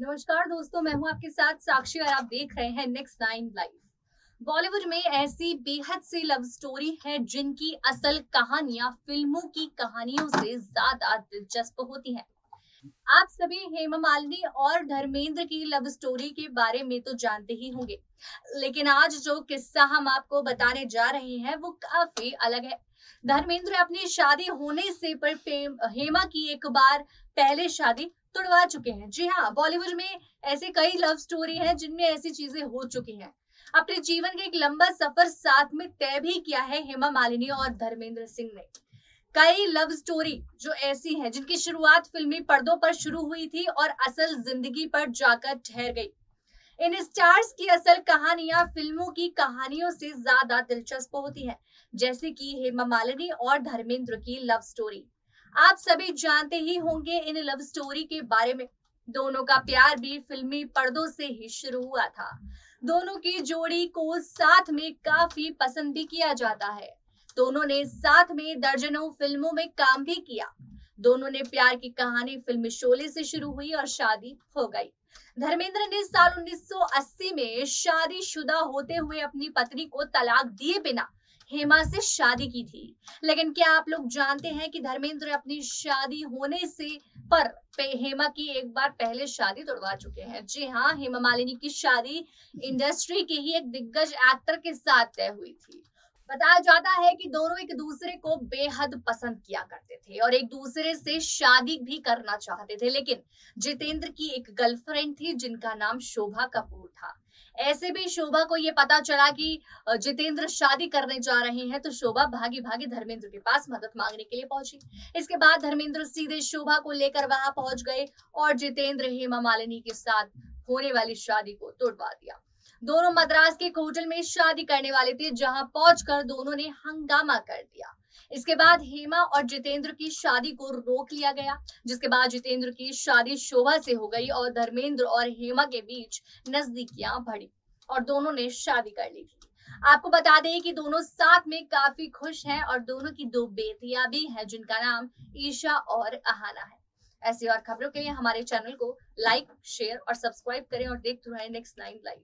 नमस्कार दोस्तों, मैं हूँ आपके साथ साक्षी और आप देख रहे हैं नेक्स्ट नाइन लाइव बॉलीवुड में ऐसी बेहद सी लव स्टोरी है जिनकी असल कहानियाँ फ़िल्मों की कहानियों से ज़्यादा दिलचस्प होती हैं। आप सभी हेमा मालिनी और धर्मेंद्र की लव स्टोरी के बारे में तो जानते ही होंगे। लेकिन आज जो किस्सा हम आपको बताने जा रहे हैं, वो काफ़ी अलग है। धर्मेंद्र अपनी शादी होने से पर हेमा की एक बार पहले शादी तुड़वा चुके हैं। जी हाँ बॉलीवुड में ऐसे कई लव स्टोरी हैं जिनमें ऐसी चीज़ें हो चुकी हैं। अपने जीवन का एक लंबा सफ़र साथ में तय भी किया है हेमा मालिनी और धर्मेंद्र सिंह ने। कई लव स्टोरी जो ऐसी हैं, जिनकी शुरुआत फिल्मी पर्दों पर शुरू हुई थी और असल ज़िंदगी पर जाकर ठहर गई। इन स्टार्स की असल कहानियाँ फ़िल्मों की कहानियों से ज़्यादा दिलचस्प होती है, जैसे कि हेमा मालिनी और धर्मेंद्र की लव स्टोरी आप सभी जानते ही होंगे इन लव स्टोरी के बारे में। दोनों का प्यार भी फिल्मी पर्दों से ही शुरू हुआ था। दोनों की जोड़ी को साथ में काफ़ी पसंद भी किया जाता है। दोनों ने साथ में दर्जनों फ़िल्मों में काम भी किया। दोनों ने प्यार की कहानी फ़िल्म शोले से शुरू हुई और शादी हो गई। धर्मेंद्र ने साल 1980 में शादी शुदा होते हुए अपनी पत्नी को तलाक दिए बिना हेमा से शादी की थी। लेकिन क्या आप लोग जानते हैं कि धर्मेंद्र अपनी शादी होने से पर हेमा की एक बार पहले शादी तोड़वा चुके हैं। जी हाँ हेमा मालिनी की शादी इंडस्ट्री के ही एक दिग्गज एक्टर के साथ तय हुई थी। बताया जाता है कि दोनों एक दूसरे को बेहद पसंद किया करते थे और एक दूसरे से शादी भी करना चाहते थे। लेकिन जितेंद्र की एक गर्लफ्रेंड थी जिनका नाम शोभा कपूर था। ऐसे भी शोभा को ये पता चला कि जितेंद्र शादी करने जा रहे हैं तो शोभा भागी भागी धर्मेंद्र के पास मदद मांगने के लिए पहुँची। इसके बाद धर्मेंद्र सीधे शोभा को लेकर वहाँ पहुँच गए और जितेंद्र हेमा मालिनी के साथ होने वाली शादी को तोड़वा दिया। दोनों मद्रास के एक होटल में शादी करने वाले थे, जहाँ पहुंचकर दोनों ने हंगामा कर दिया। इसके बाद हेमा और जितेंद्र की शादी को रोक लिया गया, जिसके बाद जितेंद्र की शादी शोभा से हो गई और धर्मेंद्र और हेमा के बीच नजदीकियाँ बढ़ी और दोनों ने शादी कर ली थी। आपको बता दें कि दोनों साथ में काफ़ी खुश हैं और दोनों की दो बेटियाँ भी हैं, जिनका नाम ईशा और अहाना है। ऐसी और खबरों के लिए हमारे चैनल को लाइक, शेयर और सब्सक्राइब करें और देखते रहे नेक्स्ट नाइन लाइव